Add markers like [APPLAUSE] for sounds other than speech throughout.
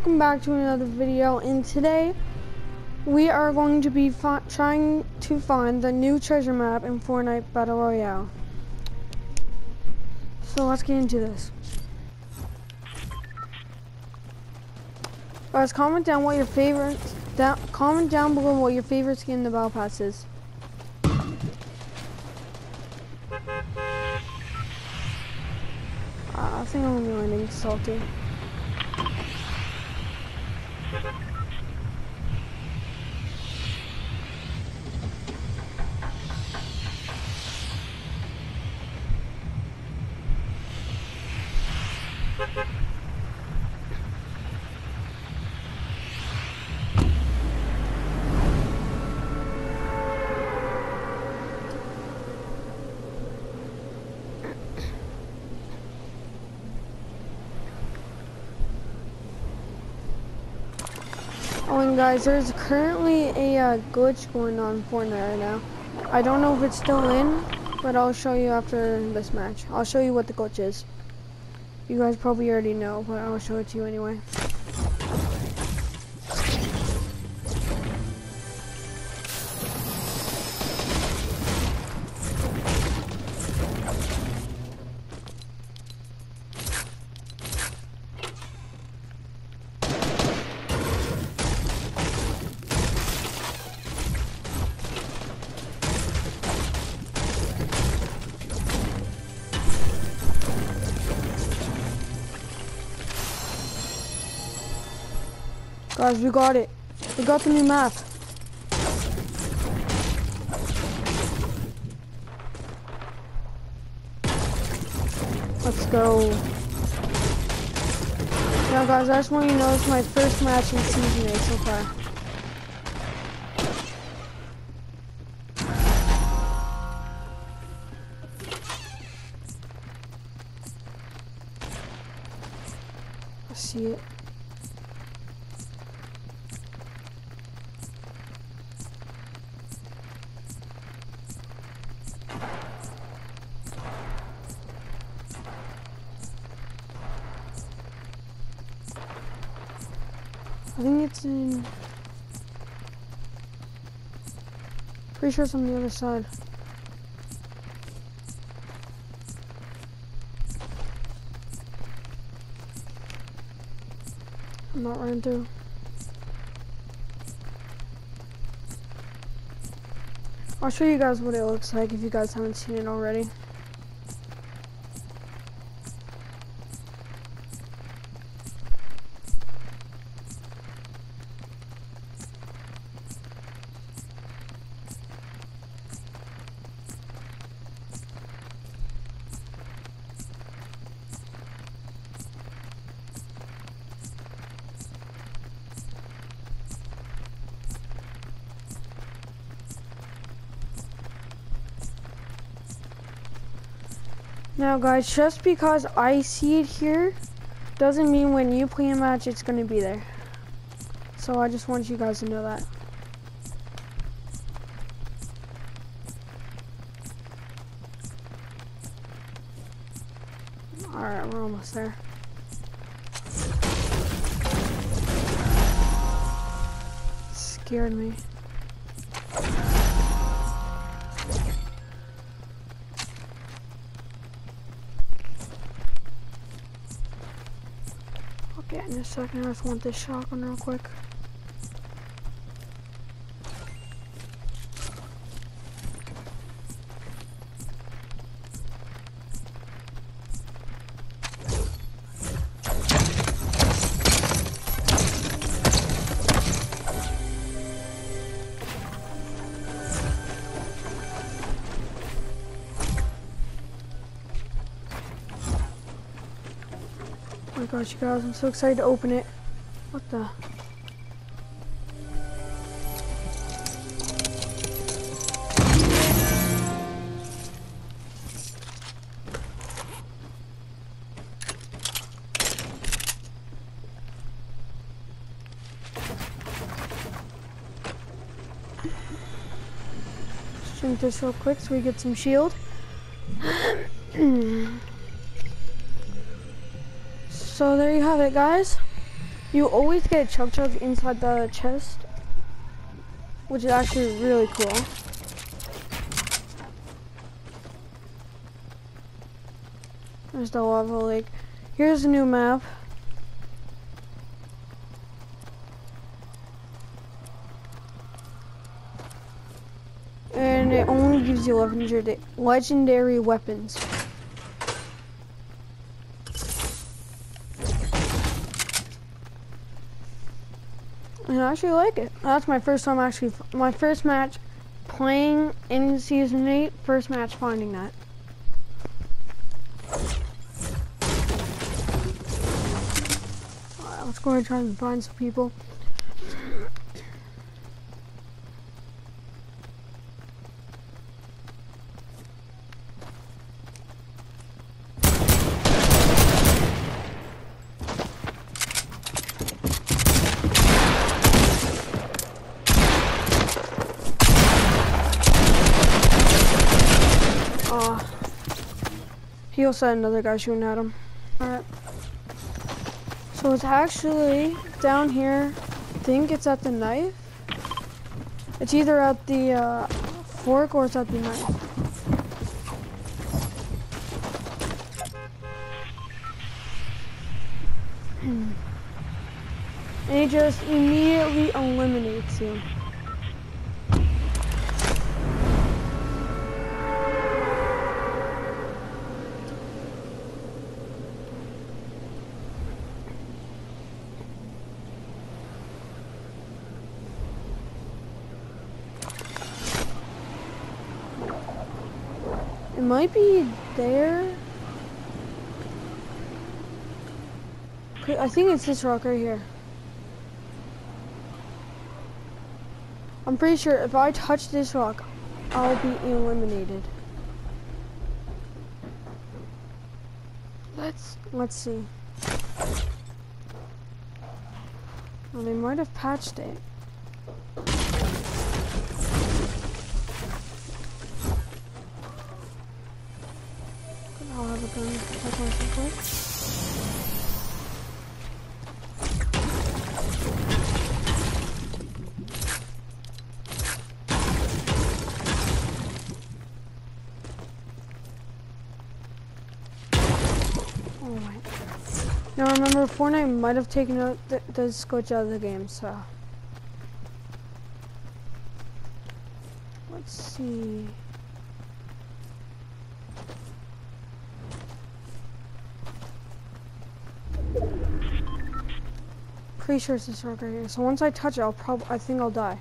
welcome back to another video and today we are going to be trying to find the new treasure map in Fortnite Battle Royale. So let's get into this. Guys, comment down what your favorite, comment down below what your favorite skin in the Battle Pass is. I think I'm gonna be landing salty. Thank you. And guys, there's currently a uh, glitch going on Fortnite right now. I don't know if it's still in, but I'll show you after this match. I'll show you what the glitch is. You guys probably already know, but I'll show it to you anyway. Guys, we got it. We got the new map. Let's go. Now guys, I just want you to know it's my first match in Season 8 so far. See it. I think it's in... Pretty sure it's on the other side. I'm not running through. I'll show you guys what it looks like if you guys haven't seen it already. Guys, just because I see it here, doesn't mean when you play a match it's gonna be there. So I just want you guys to know that. Alright, we're almost there. scared me. A second, I just want this shotgun real quick. You guys, I'm so excited to open it. What the? Drink this real quick so we get some shield. [CLEARS THROAT] So there you have it, guys. You always get a chug jug inside the chest, which is actually really cool. There's the lava lake. Here's a new map. And it only gives you legendary, legendary weapons. And I actually like it. That's my first time actually, my first match playing in Season 8, first match finding that. Alright, let's go and try and find some people. He also had another guy shooting at him. Alright. So it's actually down here. I think it's at the knife. It's either at the uh, fork or it's at the knife. and he just immediately eliminates you. Might be there. I think it's this rock right here. I'm pretty sure if I touch this rock, I'll be eliminated. Let's let's see. Well, they might have patched it. Have a gun. Now remember, Fortnite might have taken out the, the glitch out of the game, so. Let's see. Pretty sure it's this rock right here. So once I touch it, I'll probably, I think I'll die.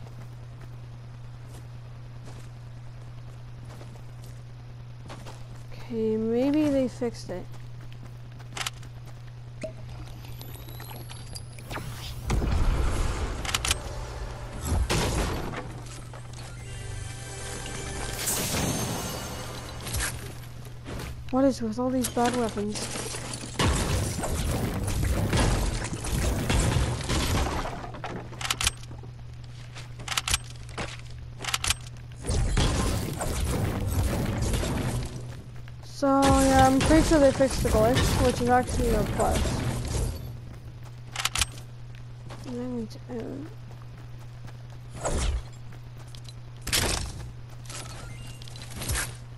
Okay, maybe they fixed it. What is with all these bad weapons? So yeah, I'm pretty sure they fixed the glitch, which is actually a plus. Uh,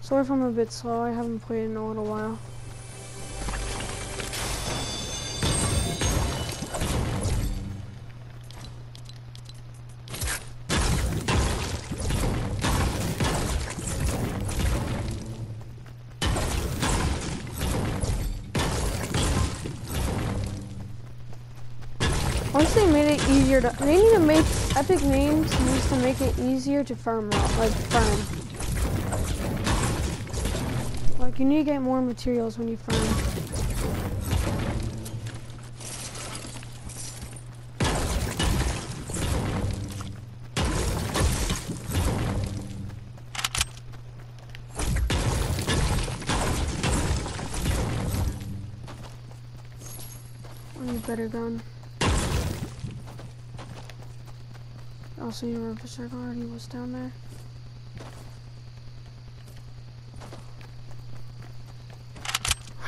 Sorry if I'm a bit slow, I haven't played in a little while. Epic Games needs to make it easier to farm, like farm. Like you need to get more materials when you farm. Oh, I better gun. so you were Berserker and he was down there?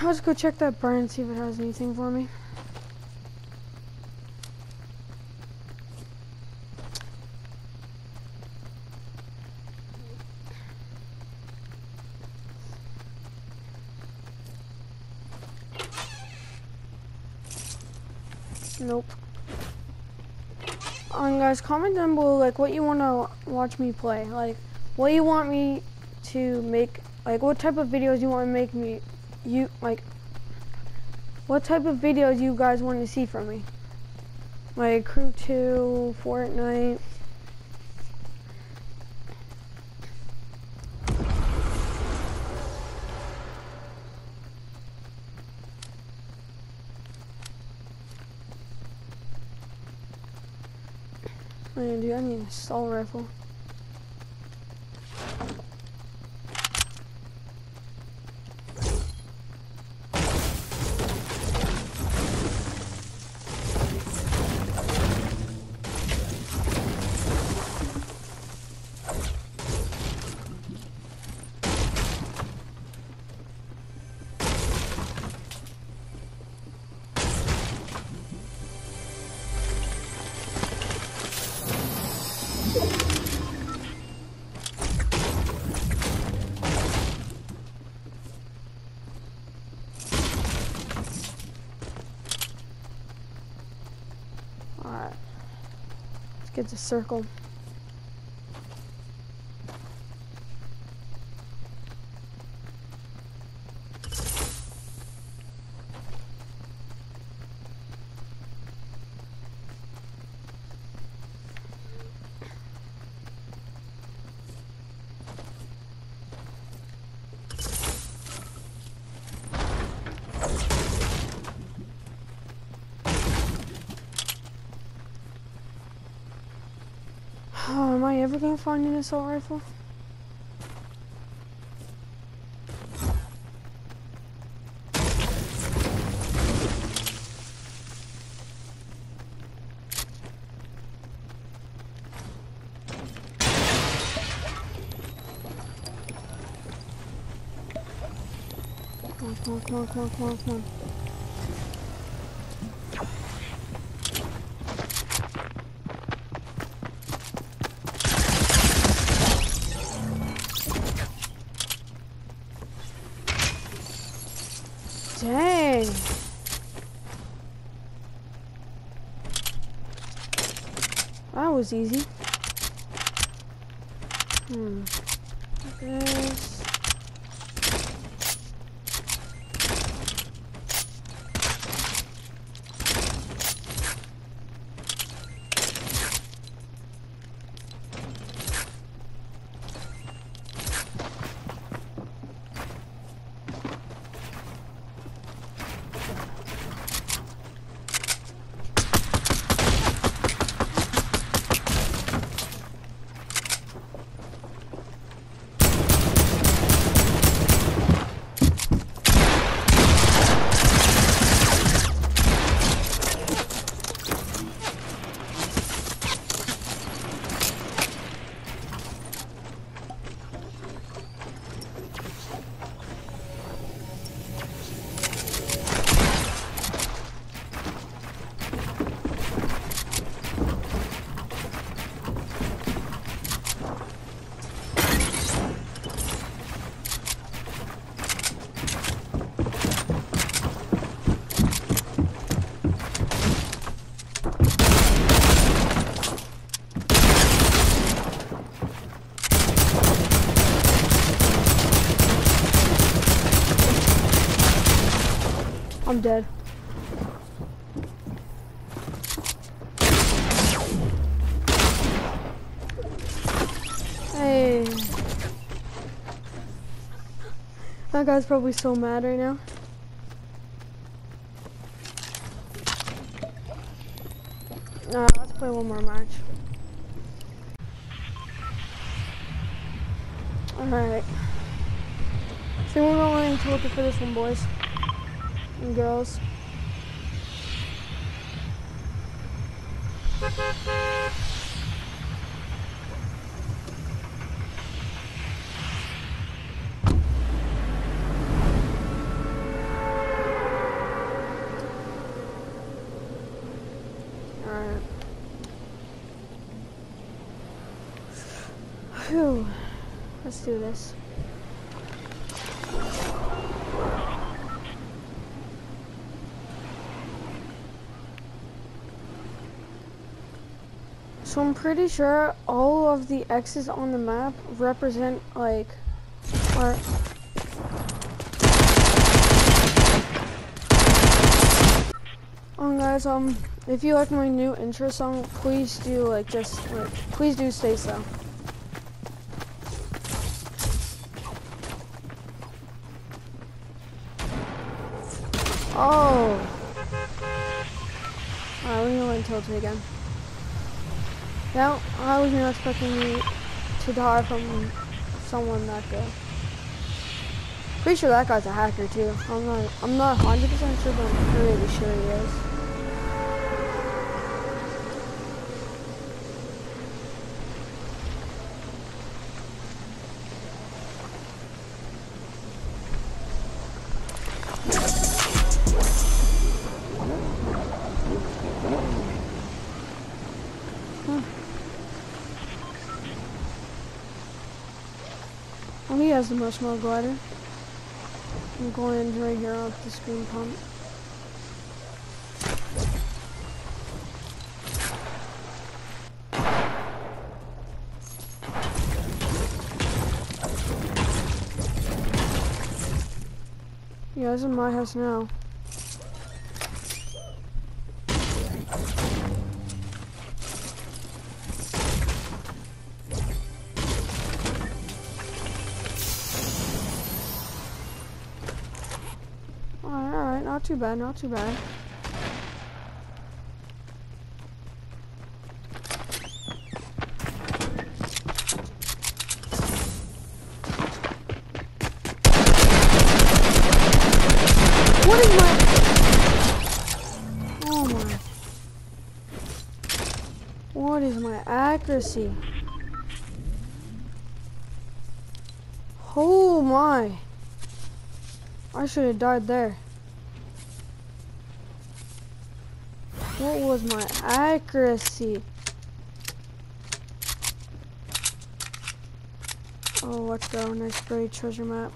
I'll just go check that barn and see if it has anything for me. Nope. Um, guys, comment down below like what you want to watch me play. Like, what you want me to make. Like, what type of videos you want to make me. You like. What type of videos you guys want to see from me? Like Crew 2, Fortnite. Man, dude, I need an assault rifle. Get the circle. Oh, am I ever gonna find an assault rifle? Come on, come on, come on, come on, come on. Dang. That was easy. Hmm. This. I'm dead. Hey. That guy's probably so mad right now. Nah, let's play one more match. Alright. So we're going to look for this one, boys and girls. Alright. Let's do this. So I'm pretty sure all of the X's on the map represent like our Um guys, um if you like my new intro song, please do like just like please do say so. Oh. Alright, we're gonna tilt it again. Now, I was not expecting to die from someone that good. Pretty sure that guy's a hacker too. I'm not I'm not 100% sure, but I'm pretty sure he is. The marshmallow glider. I'm going right here off the screen pump. Yeah, it's in my house now. Not too bad, not too bad. What is my... Oh my... What is my accuracy? Oh my... I should have died there. What was my accuracy? Oh, let's go. Nice great treasure map.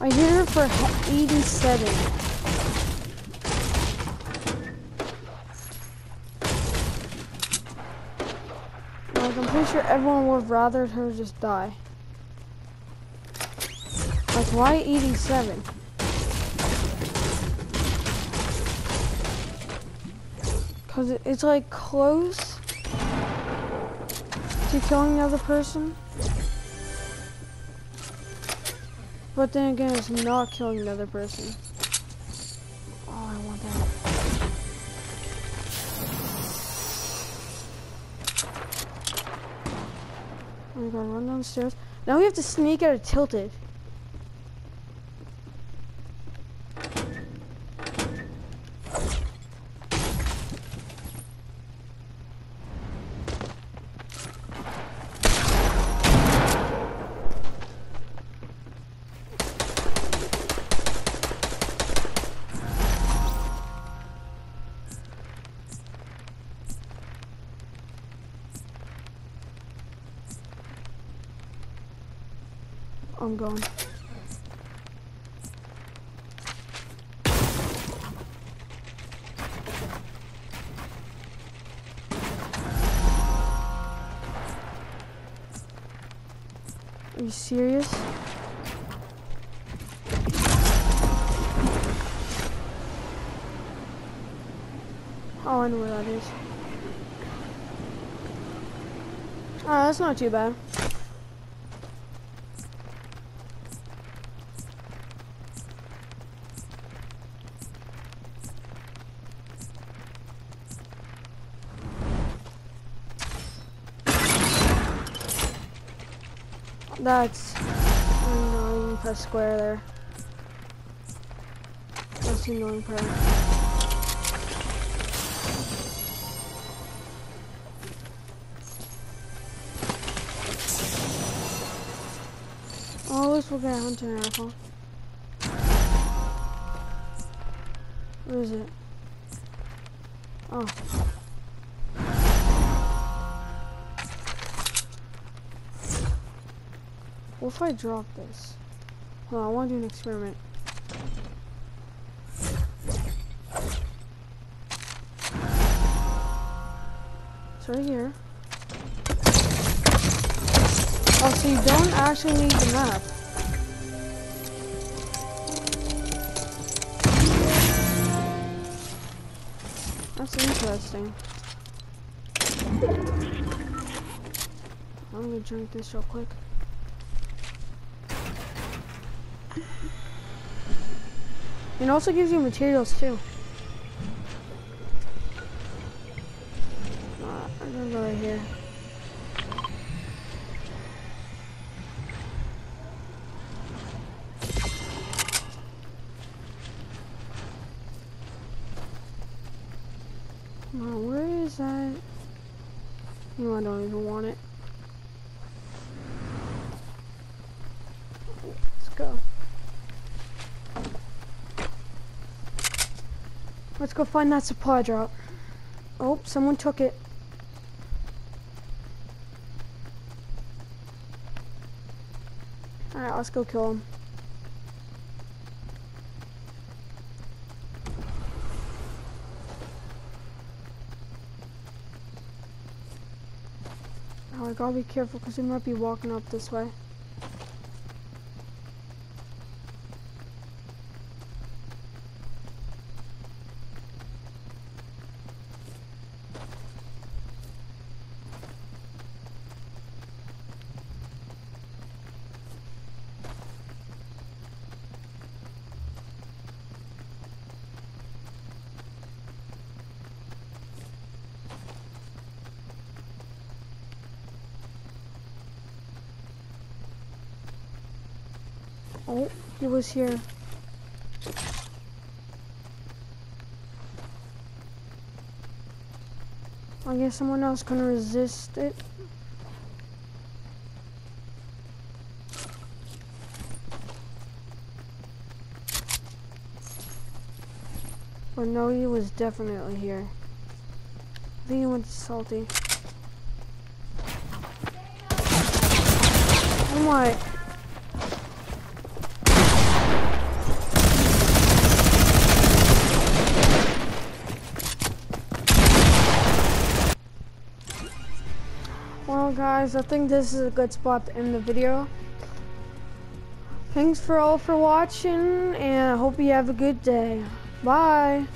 I hit her for 87. Like, I'm pretty sure everyone would have rather her just die. Why 87? Because it's like close to killing another person. But then again, it's not killing another person. Oh, I want that. I'm gonna run downstairs. Now we have to sneak out of tilted. I'm gone. Are you serious? Oh, I know where that is. Oh, that's not too bad. That's annoying. Press square there. That's annoying part. Oh, at we'll get a hunting rifle. Where is it? Oh. What if I drop this? Hold on, I want to do an experiment. It's right here. Oh, so you don't actually need the map. That's interesting. I'm gonna drink this real quick. It also gives you materials too. Uh, I'm here. Where is that? No, I don't even want it. Let's go. Let's go find that supply drop. Oh, someone took it. Alright, let's go kill him. Oh, I gotta be careful because he might be walking up this way. Oh, he was here. I guess someone else can resist it. Or no, he was definitely here. I think he went to Salty. Oh my. Guys, I think this is a good spot to end the video. Thanks for all for watching and I hope you have a good day. Bye.